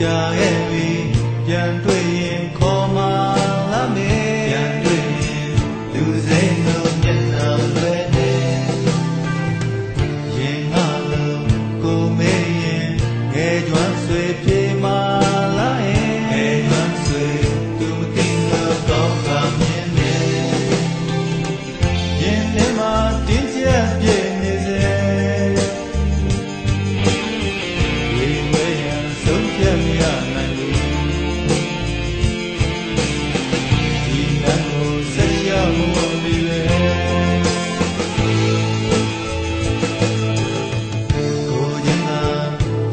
ကြာခဲ့ပြီပြန်တွေ့ရင်ခေါ်မှလာမယ်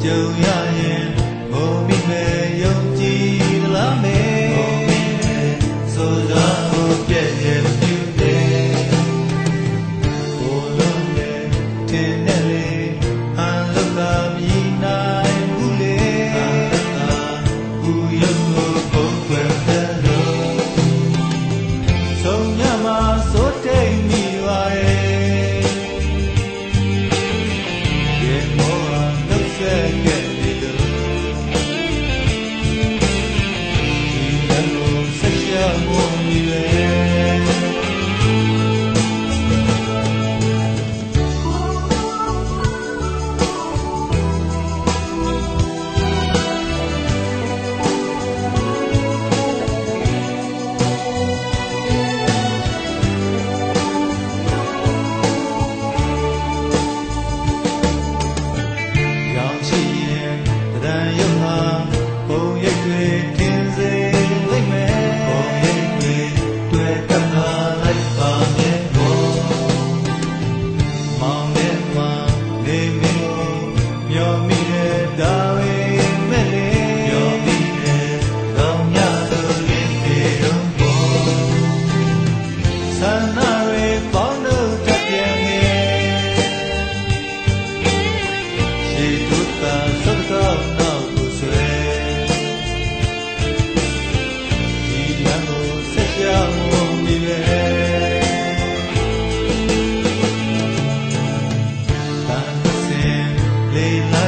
就要。lay